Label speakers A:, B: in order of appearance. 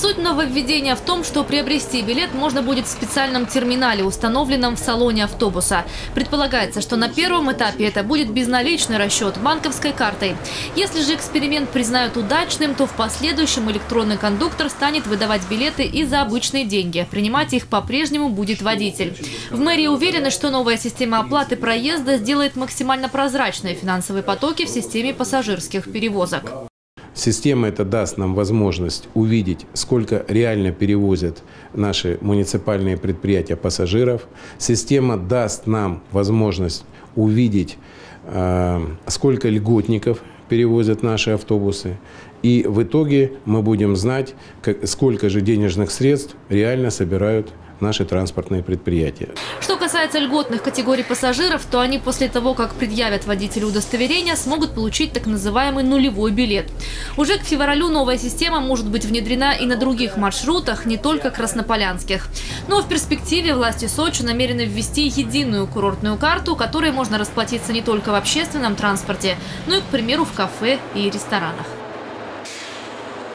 A: Суть нововведения в том, что приобрести билет можно будет в специальном терминале, установленном в салоне автобуса. Предполагается, что на первом этапе это будет безналичный расчет банковской картой. Если же эксперимент признают удачным, то в последующем электронный кондуктор станет выдавать билеты и за обычные деньги. Принимать их по-прежнему будет водитель. В мэрии уверены, что новая система оплаты проезда сделает максимально прозрачные финансовые потоки в системе пассажирских перевозок.
B: Система это даст нам возможность увидеть, сколько реально перевозят наши муниципальные предприятия пассажиров. Система даст нам возможность увидеть, э, сколько льготников перевозят наши автобусы. И в итоге мы будем знать, сколько же денежных средств реально собирают наши транспортные предприятия.
A: Касается льготных категорий пассажиров, то они после того, как предъявят водителю удостоверение, смогут получить так называемый нулевой билет. Уже к февралю новая система может быть внедрена и на других маршрутах, не только краснополянских. Но в перспективе власти Сочи намерены ввести единую курортную карту, которой можно расплатиться не только в общественном транспорте, но и, к примеру, в кафе и ресторанах.